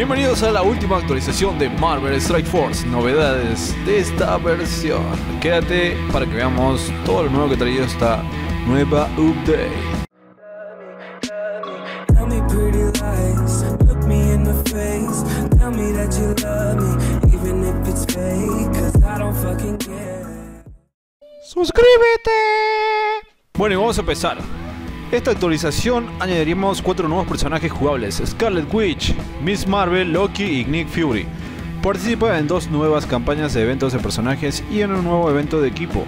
Bienvenidos a la última actualización de Marvel Strike Force, novedades de esta versión. Quédate para que veamos todo lo nuevo que ha traído esta nueva update. ¡Suscríbete! Bueno, y vamos a empezar. Esta actualización añadiremos cuatro nuevos personajes jugables: Scarlet Witch, Miss Marvel, Loki y Nick Fury. Participa en dos nuevas campañas de eventos de personajes y en un nuevo evento de equipo.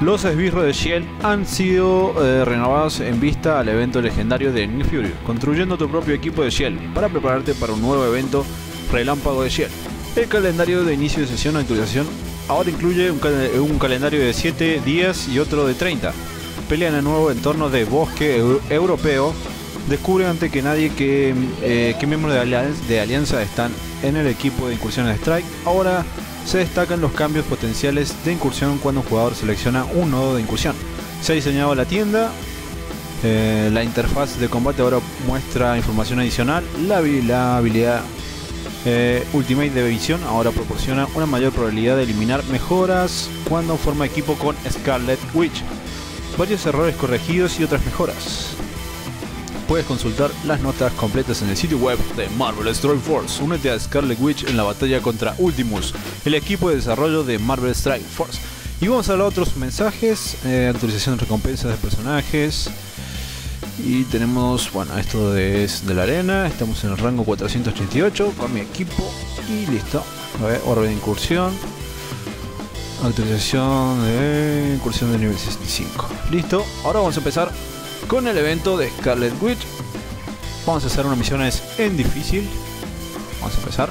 Los esbirros de Shield han sido eh, renovados en vista al evento legendario de Nick Fury, construyendo tu propio equipo de Shield para prepararte para un nuevo evento Relámpago de Shield. El calendario de inicio de sesión de actualización ahora incluye un, un calendario de 7 días y otro de 30. Pelea en el nuevo entorno de bosque eu- europeo. Descubre antes que nadie que, eh, miembros de, alianza, de Alianza están en el equipo de incursiones de Strike. Ahora se destacan los cambios potenciales de incursión cuando un jugador selecciona un nodo de incursión. Se ha diseñado la tienda. eh, la interfaz de combate ahora muestra información adicional. La habilidad eh, Ultimate de visión ahora proporciona una mayor probabilidad de eliminar mejoras cuando forma equipo con Scarlet Witch. Varios errores corregidos y otras mejoras. Puedes consultar las notas completas en el sitio web de Marvel Strike Force. Únete a Scarlet Witch en la batalla contra Ultimus, el equipo de desarrollo de Marvel Strike Force. Y vamos a hablar de otros mensajes, eh, actualización de recompensas de personajes. Y tenemos, bueno, esto es de la arena. Estamos en el rango 488 con mi equipo. Y listo. A ver, orbe de incursión. Actualización de incursión de nivel 65. Listo. Ahora vamos a empezar con el evento de Scarlet Witch. Vamos a hacer unas misiones en difícil. Vamos a empezar.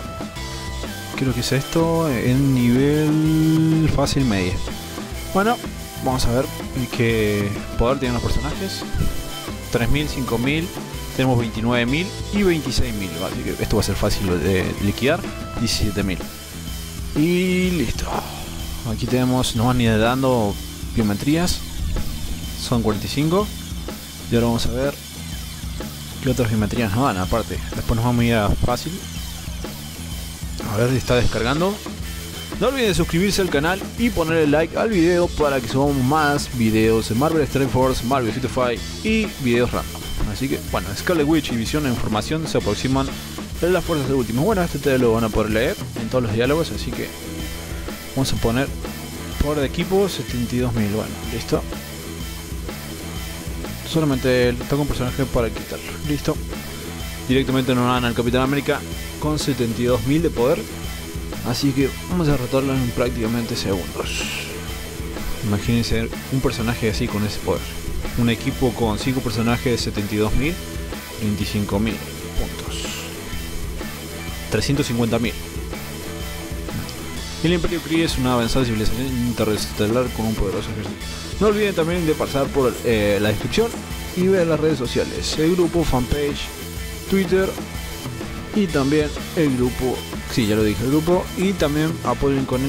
Creo que es esto en nivel fácil media. Bueno, vamos a ver qué poder tienen los personajes. 3.000, 5.000, tenemos 29.000 y 26.000. Así esto va a ser fácil de liquidar. 17.000. Y listo. Aquí tenemos, nos van ir dando biometrías. Son 45. Y ahora vamos a ver qué otras biometrías nos dan aparte. Después nos vamos a ir a fácil. A ver si está descargando. No olviden suscribirse al canal y ponerle like al video para que subamos más videos de Marvel Strike Force, Marvel Street y videos random. Así que, bueno, Scarlet Witch y Visión de Información se aproximan de las fuerzas de último. Bueno, este te lo van a poder leer en todos los diálogos, así que vamos a poner poder de equipo 72.000. Bueno, listo. Solamente toca un personaje para quitarlo. Listo. Directamente nos dan al Capitán América con 72.000 de poder. Así que vamos a derrotarlo en prácticamente segundos. Imagínense un personaje así con ese poder. Un equipo con 5 personajes de 72.000, 25.000 puntos. 350.000. El Imperio Kree es una avanzada civilización interestelar con un poderoso ejército. No olviden también de pasar por eh, la descripción y ver las redes sociales, el grupo, fanpage, Twitter y también el grupo, sí, ya lo dije, el grupo y también apoyen con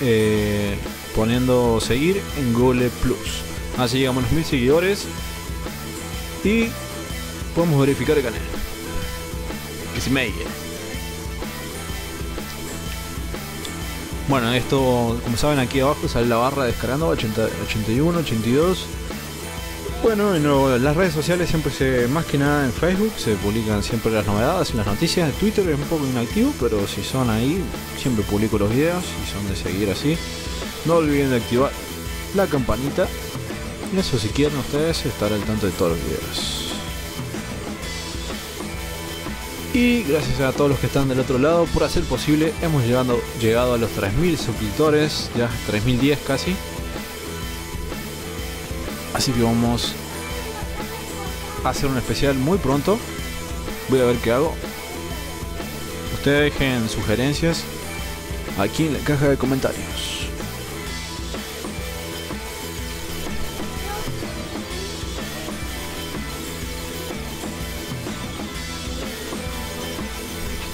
eh, poniendo seguir en Google Plus. Así llegamos a los mil seguidores y podemos verificar el canal. Que se me llegue. Bueno, esto, como saben, aquí abajo sale la barra descargando 80, 81, 82. Bueno, en las redes sociales siempre se, más que nada en Facebook, se publican siempre las novedades y las noticias. Twitter es un poco inactivo, pero si son ahí, siempre publico los videos y son de seguir así. No olviden de activar la campanita. Y eso si quieren ustedes estar al tanto de todos los videos. Y gracias a todos los que están del otro lado por hacer posible, hemos llegado, llegado a los 3.000 suscriptores, ya 3.010 casi. Así que vamos a hacer un especial muy pronto. Voy a ver qué hago. Ustedes dejen sugerencias aquí en la caja de comentarios.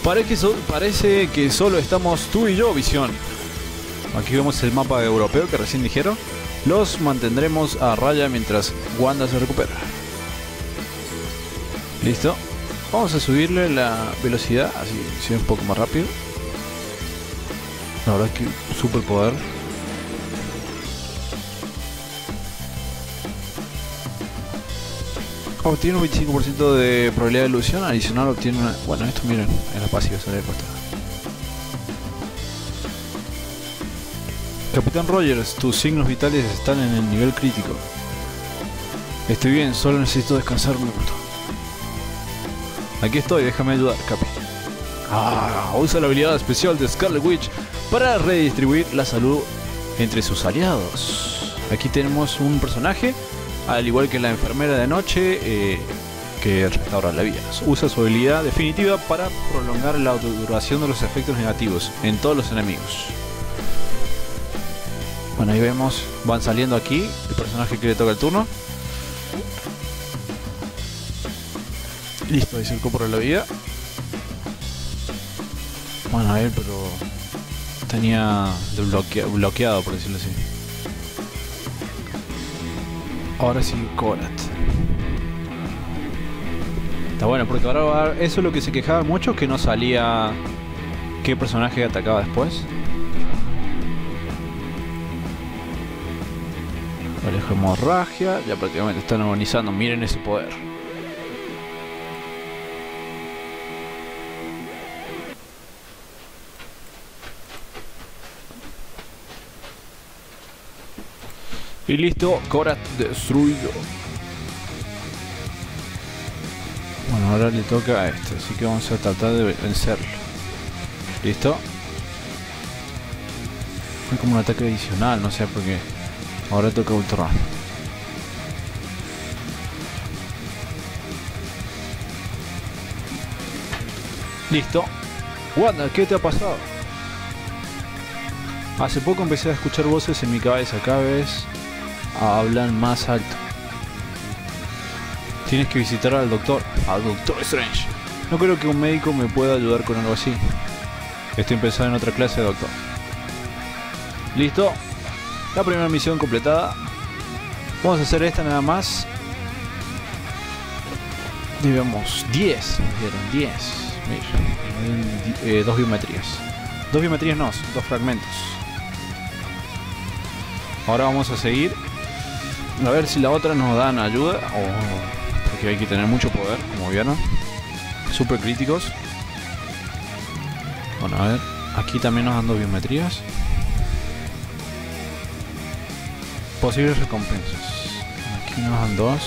Parece que, solo estamos tú y yo, Visión. Aquí vemos el mapa europeo que recién dijeron. Los mantendremos a raya mientras Wanda se recupera. ¿Listo? Vamos a subirle la velocidad, así se ve un poco más rápido. La verdad que super poder. Obtiene un 25% de probabilidad de ilusión, adicional obtiene una... Bueno, esto miren, en la pasiva se le puesto. Capitán Rogers, tus signos vitales están en el nivel crítico. Estoy bien, solo necesito descansar un minuto. Aquí estoy, déjame ayudar, Capi. Ah, usa la habilidad especial de Scarlet Witch para redistribuir la salud entre sus aliados. Aquí tenemos un personaje, al igual que la enfermera de noche, eh, que restaura la vida. Usa su habilidad definitiva para prolongar la duración de los efectos negativos en todos los enemigos. Bueno, ahí vemos, van saliendo aquí el personaje que le toca el turno. Listo, ahí se por la vida. Bueno, a ver, pero tenía bloqueado, por decirlo así. Ahora sí, Korat. Está bueno, porque ahora va a dar, eso es lo que se quejaba mucho, que no salía qué personaje atacaba después. Alejo hemorragia, ya prácticamente están agonizando, miren ese poder. Y listo, Korat destruido. Bueno, ahora le toca a este, así que vamos a tratar de vencerlo. ¿Listo? Es como un ataque adicional, no sé por qué. Ahora toca Ultron. Listo. Wanda, ¿qué te ha pasado? Hace poco empecé a escuchar voces en mi cabeza, cada vez hablan más alto. Tienes que visitar al doctor, al doctor Strange. No creo que un médico me pueda ayudar con algo así. Estoy empezando en otra clase, doctor. ¿Listo? La primera misión completada. Vamos a hacer esta nada más. Digamos 10. dieron 10. Eh, dos biometrías. Dos biometrías no, dos fragmentos. Ahora vamos a seguir. A ver si la otra nos dan ayuda. O porque hay que tener mucho poder, como vieron. Super críticos. Bueno, a ver. Aquí también nos dan dos biometrías. posibles recompensas. Aquí nos dan dos.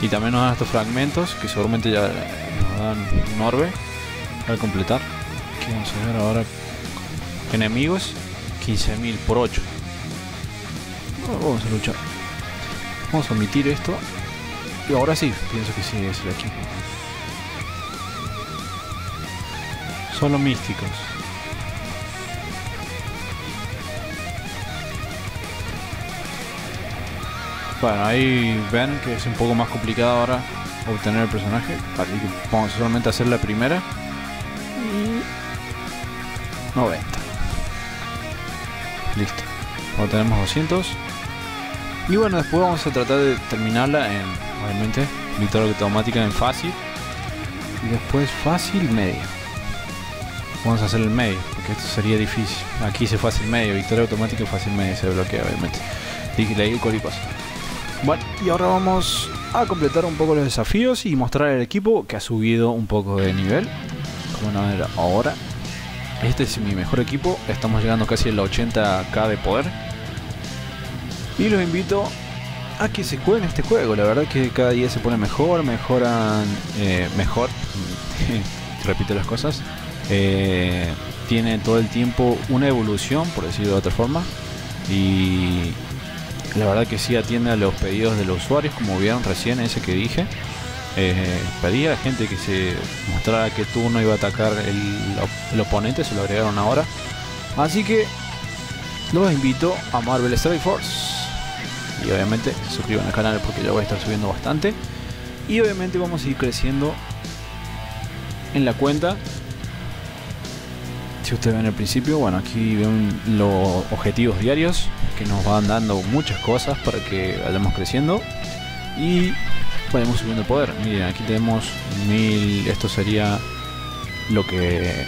Y también nos dan estos fragmentos que seguramente ya nos dan un orbe al completar. Aquí vamos a ver ahora enemigos 15.000 por 8. Vamos a luchar. Vamos a omitir esto. Y ahora sí, pienso que sí es el equipo. Solo místicos. Bueno, ahí ven que es un poco más complicado ahora obtener el personaje. Así que vamos solamente a hacer la primera. Y 90. Listo. Ahora tenemos 200. Y bueno, después vamos a tratar de terminarla en, obviamente, victoria automática en fácil. Y después fácil medio. Vamos a hacer el medio, porque esto sería difícil. Aquí hice fácil medio, victoria automática y fácil medio se bloquea, obviamente. Dije, leí el código bueno, y ahora vamos a completar un poco los desafíos y mostrar el equipo que ha subido un poco de nivel. Como no era ahora. Este es mi mejor equipo, estamos llegando casi a la 80k de poder. Y los invito a que se jueguen este juego, la verdad que cada día se pone mejor, mejoran eh, mejor, repito las cosas. Eh, tiene todo el tiempo una evolución, por decirlo de otra forma. Y la verdad que sí atiende a los pedidos de los usuarios, como vieron recién ese que dije. Eh, pedía a la gente que se mostrara qué turno iba a atacar el, oponente, se lo agregaron ahora. Así que los invito a Marvel Strike Force. Y obviamente suscriban al canal porque yo voy a estar subiendo bastante. Y obviamente vamos a ir creciendo en la cuenta. Si ustedes ven al principio, bueno, aquí ven los objetivos diarios que nos van dando muchas cosas para que vayamos creciendo. Y vayamos subiendo el poder. Miren, aquí tenemos 1000. Esto sería lo que,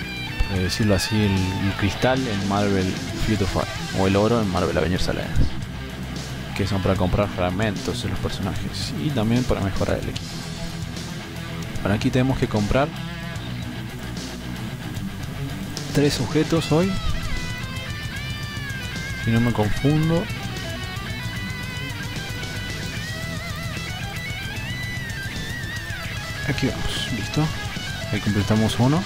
por decirlo así, el, cristal en Marvel Beautify o el oro en Marvel Avengers Alliance. Que son para comprar fragmentos de los personajes y también para mejorar el equipo. Bueno, aquí tenemos que comprar tres objetos hoy. Si no me confundo. Aquí vamos, listo. Ahí completamos uno.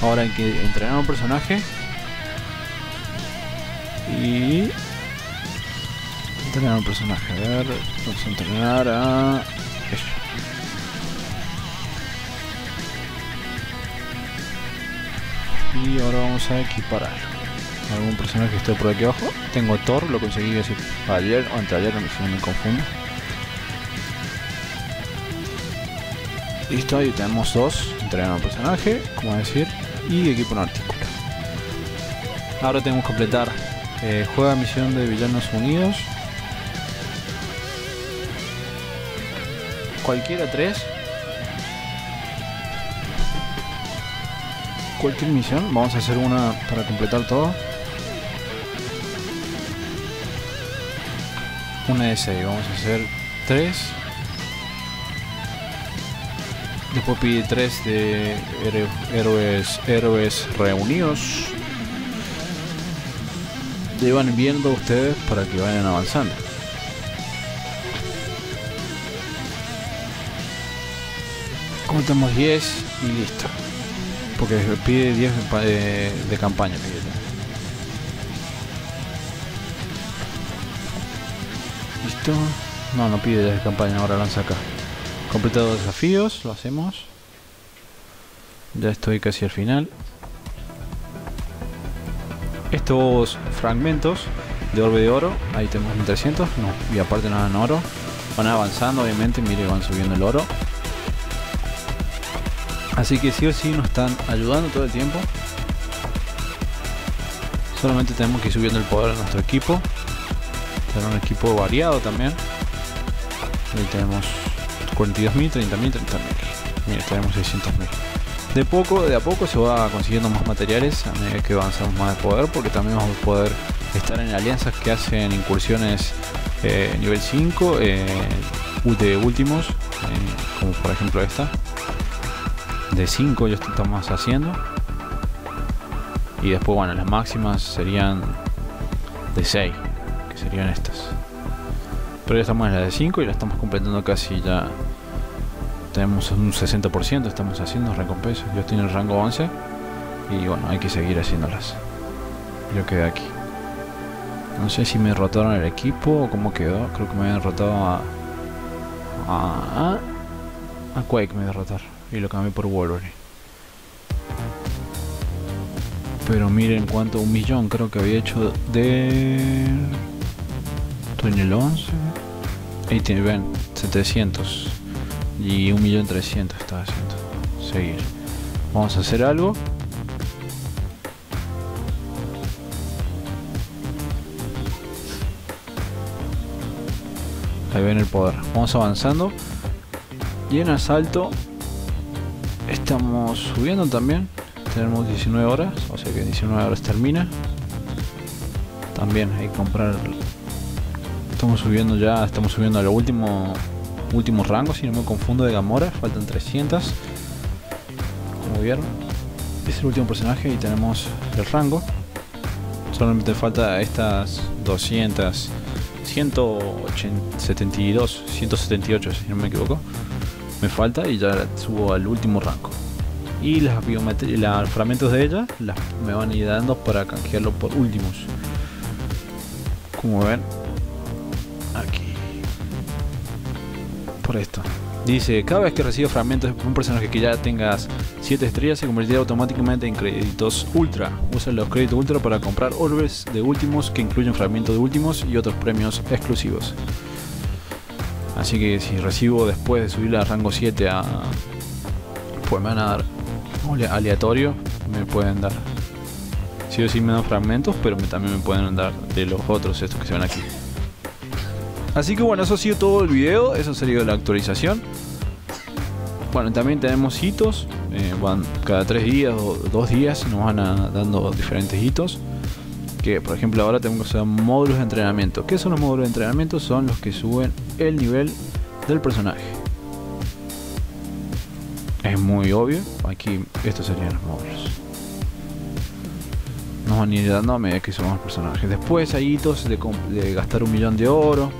Ahora hay que entrenar un personaje. Y... Entrenar a un personaje. A ver, vamos a entrenar a... ella. Y ahora vamos a equiparar algún personaje que esté por aquí abajo. Tengo Thor, lo conseguí hace ayer o anteayer, no me confundo. Listo, ahí tenemos dos. Entrenar un personaje, como decir, y equipo un artículo. Ahora tenemos que completar eh, juega misión de villanos unidos. Cualquiera tres. Cualquier misión. Vamos a hacer una para completar todo. Una de 6. Vamos a hacer 3. Después pide 3 de héroe- héroes, héroes reunidos. Le van viendo ustedes para que vayan avanzando. Contamos 10 y listo. Porque pide 10 de, pa- de- campaña. Listo. No, no pide 10 de campaña, ahora lanza acá. Completado desafíos, lo hacemos. Ya estoy casi al final. Estos fragmentos de orbe de oro, ahí tenemos 1300, no, y aparte nada en oro. Van avanzando, obviamente, mire, van subiendo el oro. Así que sí o sí nos están ayudando todo el tiempo. Solamente tenemos que ir subiendo el poder de nuestro equipo. Tener un equipo variado también. Ahí tenemos 42.000, 30.000, 30.000. Mira, tenemos 600.000. De poco, de a poco se va consiguiendo más materiales a medida que avanzamos más de poder, porque también vamos a poder estar en alianzas que hacen incursiones eh, nivel 5 eh, de últimos, eh, como por ejemplo esta. De 5 ya estamos haciendo. Y después, bueno, las máximas serían de 6, que serían estas. Pero ya estamos en la de 5 y la estamos completando casi ya. Tenemos un 60%, estamos haciendo recompensas. Yo estoy en el rango 11 y bueno, hay que seguir haciéndolas. Yo quedé aquí. No sé si me derrotaron el equipo o cómo quedó. Creo que me habían derrotado a. a. a Quake me derrotaron. Y lo cambié por Wolverine. Pero miren cuánto, un millón creo que había hecho de... En el 11. Ahí tiene, ven, 700. Y un millón trescientos estaba haciendo. Seguir. Vamos a hacer algo. Ahí ven el poder. Vamos avanzando. Y en asalto estamos subiendo también. Tenemos 19 horas, o sea que en 19 horas termina. También hay que comprar. Estamos subiendo ya, estamos subiendo a lo último último rango, si no me confundo de Gamora, faltan 300. Como vieron, es el último personaje y tenemos el rango. Solamente falta estas 200, 172, 178 si no me equivoco. Me falta y ya subo al último rango. Y las los fragmentos de ella las me van a ir dando para canjearlo por últimos. Como ven, aquí por esto. Dice, cada vez que recibes fragmentos de un personaje que ya tengas 7 estrellas se convertirá automáticamente en créditos ultra. Usa los créditos ultra para comprar orbes de últimos que incluyen fragmentos de últimos y otros premios exclusivos. Así que si recibo después de subir a rango 7 a... Pues me van a dar ale- aleatorio, me pueden dar. Sí o sí me dan fragmentos, pero también me pueden dar de los otros, estos que se ven aquí. Así que bueno, eso ha sido todo el video, eso sería la actualización. Bueno, también tenemos hitos, eh, van cada tres días o dos días nos van dando diferentes hitos. Que por ejemplo ahora tenemos que usar módulos de entrenamiento. ¿Qué son los módulos de entrenamiento? Son los que suben el nivel del personaje. Es muy obvio, aquí estos serían los módulos. Nos van a ir dando a medida que somos personajes. Después hay hitos de, gastar un millón de oro,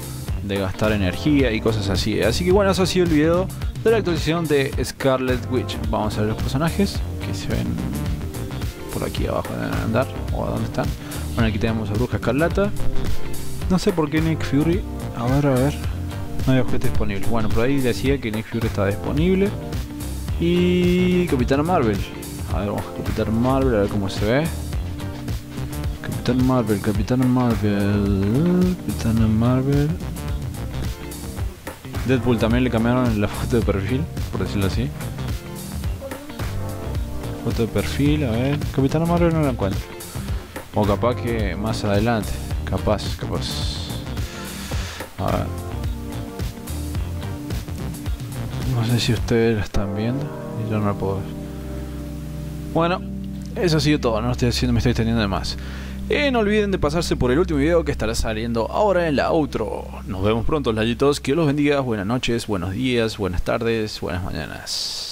de gastar energía y cosas así. Así que bueno, eso ha sido el video de la actualización de Scarlet Witch. Vamos a ver los personajes que se ven por aquí abajo de andar o a dónde están. Bueno, aquí tenemos a Bruja Escarlata. No sé por qué Nick Fury. A ver, a ver. No hay objeto disponible. Bueno, por ahí decía que Nick Fury está disponible. Y Capitán Marvel. A ver, vamos a Capitán Marvel, a ver cómo se ve. Capitán Marvel, Capitán Marvel, Capitán Marvel. Deadpool también le cambiaron la foto de perfil, por decirlo así. Foto de perfil, a ver. Capitán Marvel no la encuentro. O capaz que más adelante. Capaz, capaz. A ver. No sé si ustedes la están viendo. Y yo no la puedo ver. Bueno, eso ha sido todo. No estoy haciendo, me estoy extendiendo de más. Y no olviden de pasarse por el último video que estará saliendo ahora en la outro. Nos vemos pronto, layitos. Que los bendiga. Buenas noches, buenos días, buenas tardes, buenas mañanas.